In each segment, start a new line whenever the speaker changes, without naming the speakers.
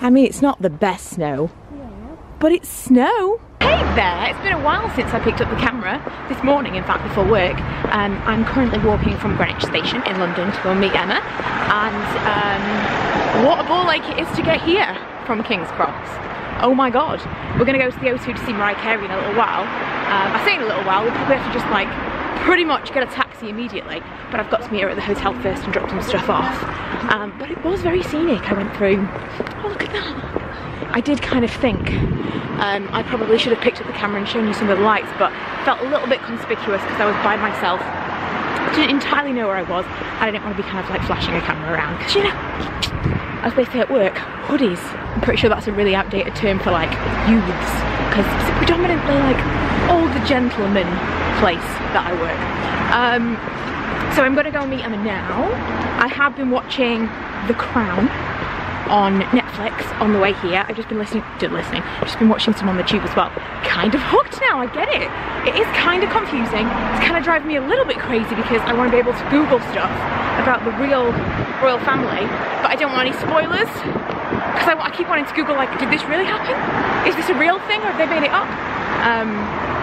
I mean, it's not the best snow, but it's snow. Hey there, it's been a while since I picked up the camera. This morning, in fact, before work. Um, I'm currently walking from Greenwich Station in London to go meet Emma. And um, what a ball like it is to get here from King's Cross. Oh my God. We're gonna go to the O2 to see Mariah Carey in a little while. Um, I say in a little while, we'll probably have to just like pretty much get a taxi immediately but I've got to meet her at the hotel first and drop some stuff off. Um, but it was very scenic. I went through oh look at that. I did kind of think um, I probably should have picked up the camera and shown you some of the lights but felt a little bit conspicuous because I was by myself. Didn't entirely know where I was I didn't want to be kind of like flashing a camera around because you know as they say at work hoodies. I'm pretty sure that's a really outdated term for like youths because it's predominantly like older gentlemen place that I work. Um, so I'm gonna go meet Emma now. I have been watching The Crown on Netflix on the way here. I've just been listening, did listening, I've just been watching some on the tube as well. Kind of hooked now, I get it. It is kind of confusing. It's kind of driving me a little bit crazy because I want to be able to Google stuff about the real royal family, but I don't want any spoilers. Because I, I, keep wanting to Google like, did this really happen? Is this a real thing or have they made it up? Um,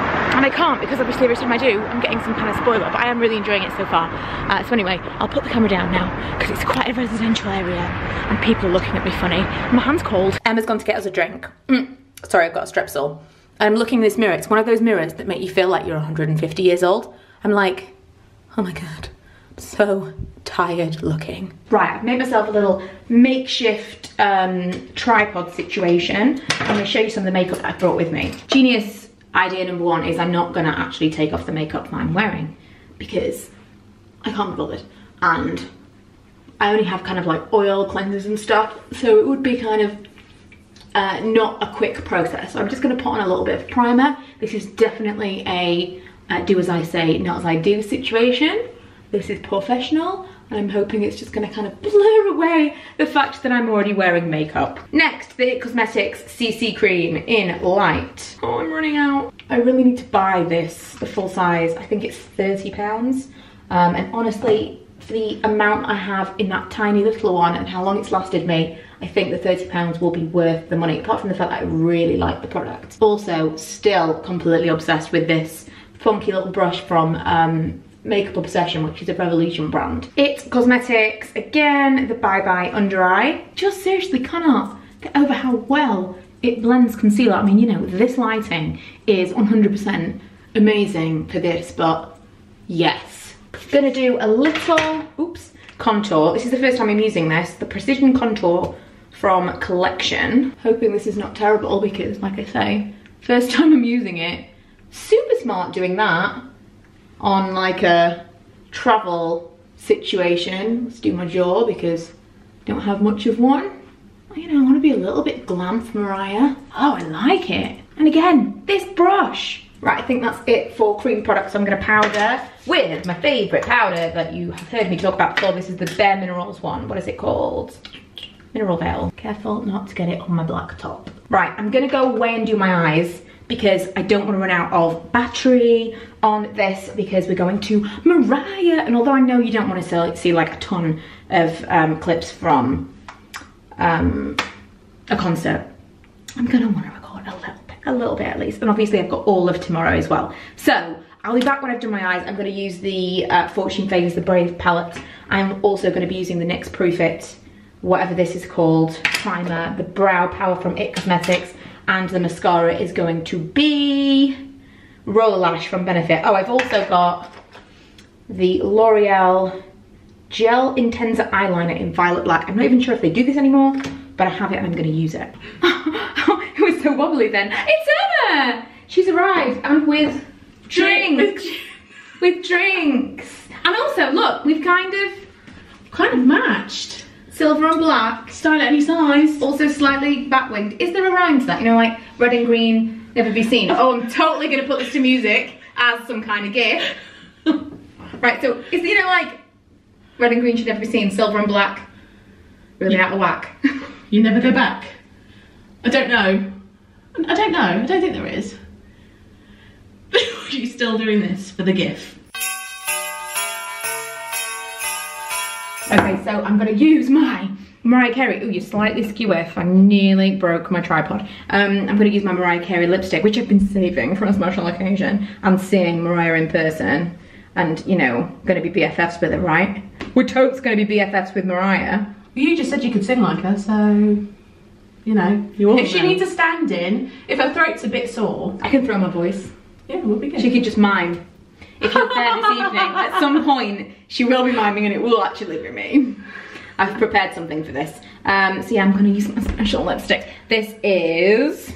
and I can't because obviously every time I do I'm getting some kind of spoiler but I am really enjoying it so far. Uh, so anyway I'll put the camera down now because it's quite a residential area and people are looking at me funny. My hand's cold. Emma's gone to get us a drink. Mm. sorry I've got a strepsil I'm looking in this mirror. It's one of those mirrors that make you feel like you're 150 years old. I'm like oh my god so tired looking. Right I've made myself a little makeshift um, tripod situation. I'm going to show you some of the makeup I brought with me. Genius idea number one is I'm not gonna actually take off the makeup that I'm wearing because I can't be bothered. And I only have kind of like oil cleansers and stuff so it would be kind of uh, not a quick process. So I'm just gonna put on a little bit of primer. This is definitely a uh, do as I say not as I do situation. This is POREfessional and I'm hoping it's just gonna kind of blur away the fact that I'm already wearing makeup. Next, the IT Cosmetics CC Cream in Light. Oh, I'm running out. I really need to buy this, the full size. I think it's 30 pounds. Um, and honestly, for the amount I have in that tiny little one and how long it's lasted me, I think the 30 pounds will be worth the money, apart from the fact that I really like the product. Also, still completely obsessed with this funky little brush from um, Makeup Obsession, which is a Revolution brand. It Cosmetics, again, the Bye Bye Under Eye. Just seriously cannot get over how well it blends concealer. I mean, you know, this lighting is 100% amazing for this, but yes. Gonna do a little, oops, contour. This is the first time I'm using this, the Precision Contour from Collection. Hoping this is not terrible because, like I say, first time I'm using it. Super smart doing that on like a travel situation. Let's do my jaw because I don't have much of one. You know, I want to be a little bit glam for Mariah. Oh, I like it. And again, this brush. Right, I think that's it for cream products. I'm going to powder with my favourite powder that you have heard me talk about before. This is the Bare Minerals one. What is it called? Mineral Veil. Careful not to get it on my black top. Right, I'm going to go away and do my eyes because I don't want to run out of battery on this because we're going to Mariah. And although I know you don't want to see, like a ton of um, clips from um, a concert, I'm going to want to record a little bit, a little bit at least. And obviously I've got all of tomorrow as well. So I'll be back when I've done my eyes. I'm going to use the uh, Fortune Favours The Brave palette. I'm also going to be using the NYX Proof It, whatever this is called, primer, the Brow Power from IT Cosmetics and the mascara is going to be Roller Lash from Benefit. Oh, I've also got the L'Oreal Gel Intenza Eyeliner in Violet Black. I'm not even sure if they do this anymore, but I have it and I'm gonna use it. it was so wobbly then. It's Emma! She's arrived and with drinks. with drinks. And also, look, we've kind of, kind of matched silver and black.
Style at any size.
Also slightly bat-winged. Is there a rhyme to that? You know, like red and green, never be seen. Oh, I'm totally gonna put this to music as some kind of gift. right, so is you know like red and green should never be seen, silver and black, really yeah. out of whack.
you never go back. I don't know. I don't know. I don't think there is. Are you still doing this for the gift?
Okay, so I'm gonna use my Mariah Carey. Oh, you're slightly skew if I nearly broke my tripod. Um, I'm gonna use my Mariah Carey lipstick, which I've been saving for a special occasion, and seeing Mariah in person. And, you know, gonna be BFFs with her, right? We're totes gonna be BFFs with Mariah.
You just said you could sing like her, so you know.
You all
if she
know.
needs a stand in, if her throat's a bit sore,
I can throw my voice.
yeah, we'll be good.
She could just mime. If you're there this evening, at some point, she will be miming and it will actually be me. I've prepared something for this. Um, so yeah, I'm gonna use my special lipstick. This is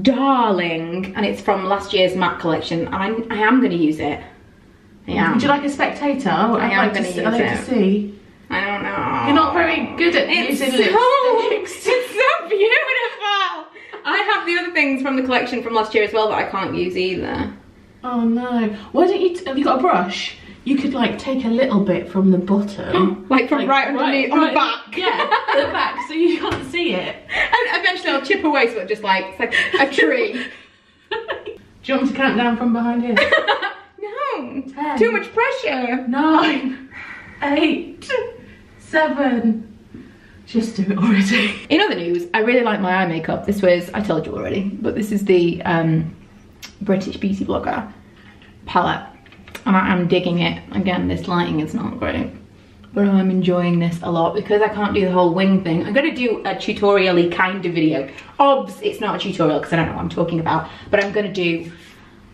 Darling, and it's from last year's MAC collection. And I'm, I am gonna use it. Yeah.
Would you like a spectator? I'd
am
like
gonna
to,
use
like
it.
to see.
I don't know.
You're not very good at
It's
using
so,
lipsticks.
it's so beautiful. I have the other things from the collection from last year as well that I can't use either.
Oh no! Why don't you? T- have you got a brush? You could like take a little bit from the bottom,
Like from right underneath on the back.
Yeah, the back, so you can't see it.
And eventually I'll chip away so it just like, it's like a tree.
Do you want me to count down from behind here?
no,
Ten.
too much pressure.
Nine, eight, seven. Just do it already.
In other news, I really like my eye makeup. This was, I told you already, but this is the um, British beauty blogger palette. And I am digging it. Again, this lighting is not great. But I'm enjoying this a lot because I can't do the whole wing thing. I'm gonna do a tutorial-y kind of video. Obs, it's not a tutorial because I don't know what I'm talking about. But I'm gonna do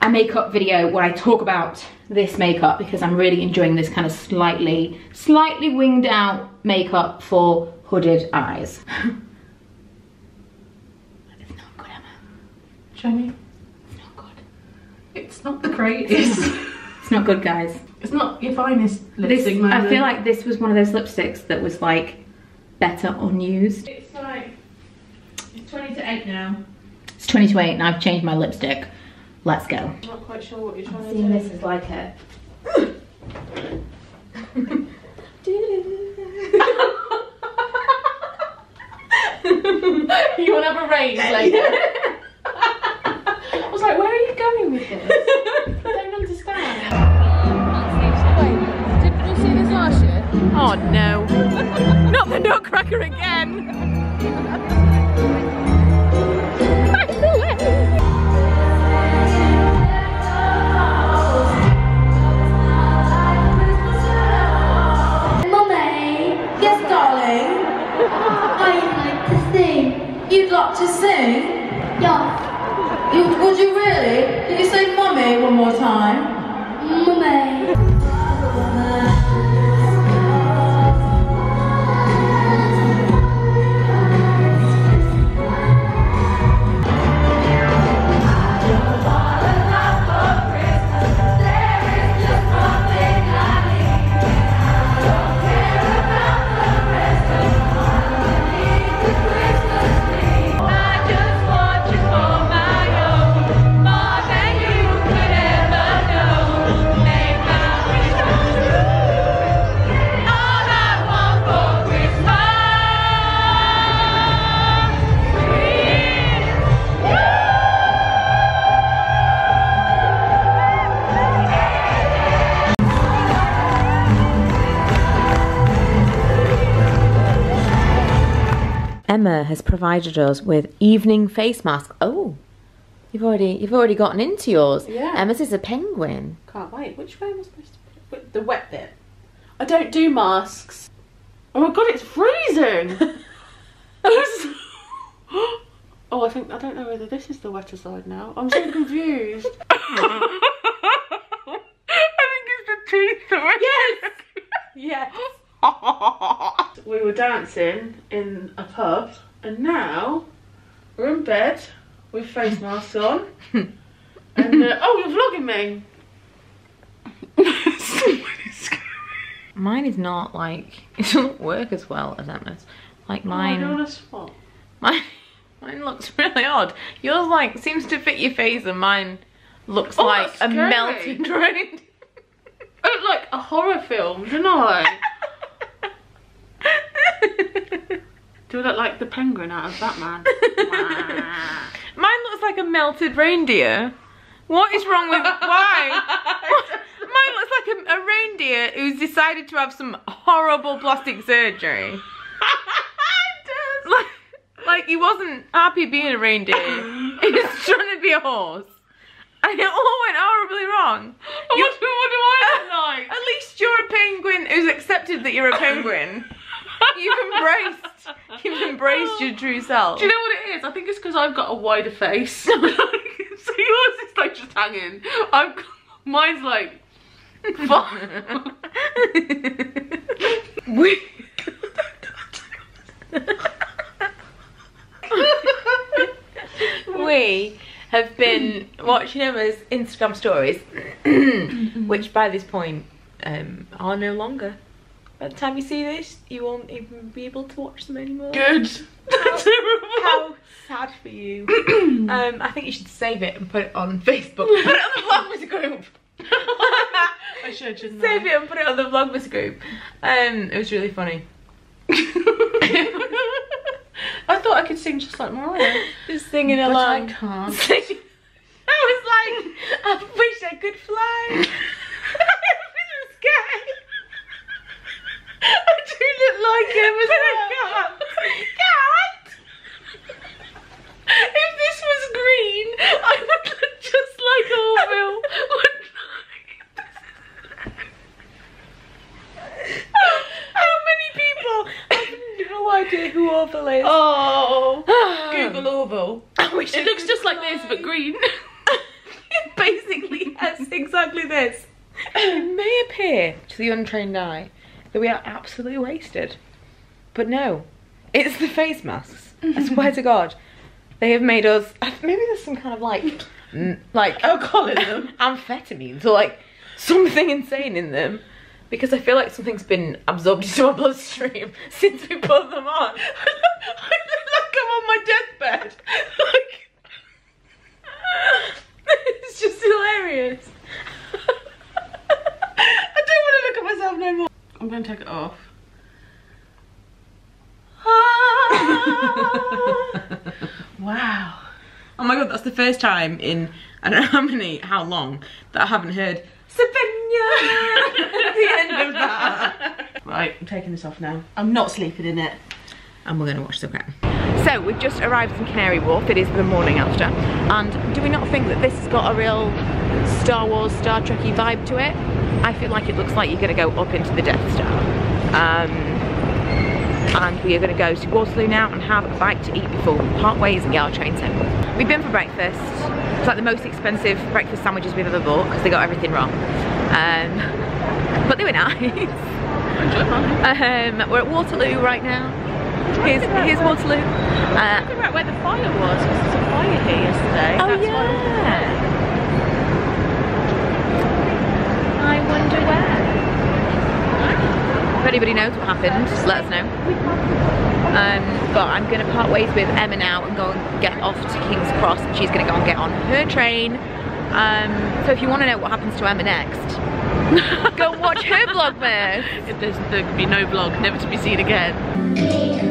a makeup video where I talk about this makeup because I'm really enjoying this kind of slightly, slightly winged out makeup for hooded eyes. it's not good, Emma.
Show me.
It's not good.
It's not the greatest.
It's not good, guys.
it's not your finest
This,
moment.
I feel like this was one of those lipsticks that was like better unused.
it's like it's twenty to eight now.
It's 20 to 8 and I've changed my lipstick. Let's go.
I'm not quite sure what you're trying to
Seeing
do.
this is like a
you want to have a rave later? I was like, where are you going with this?
Oh no. Not the nutcracker again.
Like to sing. You'd like to sing? Yeah. You, would you really? Can you say mummy one more time? Mummy.
Emma has provided us with evening face mask. Oh, you've already you've already gotten into yours.
Yeah.
Emma's is a penguin.
Can't wait. Which way am I supposed to put it? The wet bit. I don't do masks. Oh my god, it's freezing! oh, I think I don't know whether this is the wetter side now. I'm so confused.
I think it's the teeth.
yes, yes. we were dancing in a pub, and now we're in bed with face masks on. and uh, oh, you're vlogging me.
Mine is not like it doesn't work as well as Emma's. Like
Mine. a spot.
mine, mine looks really odd. Yours like seems to fit your face, and mine looks
Oh,
like a melted reindeer.
I look like a horror film, didn't I? Do I look like the penguin out of Batman?
Mine looks like a melted reindeer. What is wrong with why? Mine looks like a, a reindeer who's decided to have some horrible plastic surgery.
Like he wasn't happy being a reindeer. he was trying to be a horse. And it all went horribly wrong.
What, do- what do I look like?
At least you're a penguin who's accepted that you're a penguin. You've embraced you've embraced your true self.
Do you know what it is? I think it's because I've got a wider face. so yours is like just hanging. I've got, mine's like.
we we have been watching Emma's Instagram stories, which by this point um, are no longer. By the time you see this, you won't even be able to watch them anymore.
Good. Terrible.
How sad for you. um, I think you should save it and put it on Facebook. Put it on the Vlogmas group.
I should, shouldn't
Save
I?
it and put it on the Vlogmas group. Um, it was really funny.
I thought I could sing just like Mariah.
Just singing
But I can't.
Singing- I was like, I wish I could fly in the sky.
I do look like him as well.
Can't.
If this was green, I would look just like Orville.
How many people have no idea who Orville is?
oh, Google Orville. It looks just like this, but green.
it basically has exactly this. It may appear to the untrained eye that we are absolutely wasted. But no, it's the face masks. I swear to God. They have made us. Maybe there's some kind of like. Like.
Alcoholism.
amphetamines or like something insane in them. Because I feel like something's been absorbed into our bloodstream since we put them on.
I look like I'm on my deathbed. Like,
it's just hilarious.
I don't want to look at myself no more. I'm going to take it off. wow.
Oh my god, that's the first time in I don't know how many, how long, that I haven't heard Savannah at the end of that.
Right, I'm taking this off now. I'm not sleeping in it.
And we're going to watch the crown. So we've just arrived in Canary Wharf. It is the morning after. And do we not think that this has got a real Star Wars, Star Trekky vibe to it? I feel like it looks like you're going to go up into the Death Star. Um, and we are going to go to Waterloo now and have a bite to eat before we part ways and get our trains home. We've been for breakfast. It's like the most expensive breakfast sandwiches we've ever bought because they got everything wrong. Um, but they were nice. Um, we're at Waterloo right now. Here's, here's Waterloo. Uh,
Right where the fire was, 'cause there's a fire here yesterday.
oh
That's
yeah. I wonder where. If anybody knows what happened, just let us know. Um, but I'm going to part ways with Emma now and go and get off to King's Cross and she's going to go and get on her train. Um, so if you want to know what happens to Emma next, go watch her vlogmas.
If there's, there could be no vlog, never to be seen again.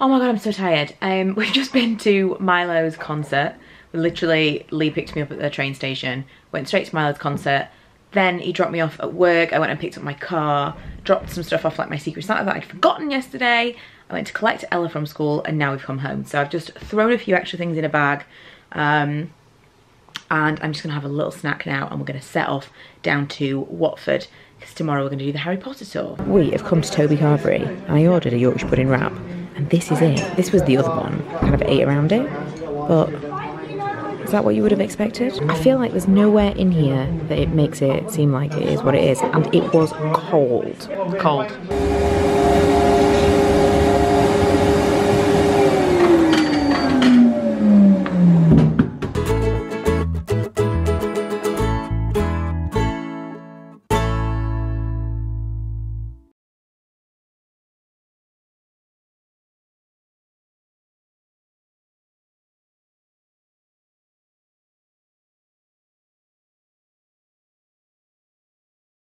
Oh my god, I'm so tired. Um, we've just been to Milo's concert. Literally, Lee picked me up at the train station, went straight to Milo's concert. Then he dropped me off at work. I went and picked up my car, dropped some stuff off like my Secret Santa that I'd forgotten yesterday. I went to collect Ella from school and now we've come home. So I've just thrown a few extra things in a bag. Um, and I'm just gonna have a little snack now and we're gonna set off down to Watford because tomorrow we're gonna do the Harry Potter tour. We have come to Toby Carvery I ordered a Yorkshire pudding wrap and this is it. This was the other one. Kind of ate around it, but is that what you would have expected? I feel like there's nowhere in here that it makes it seem like it is what it is and it was cold.
Cold.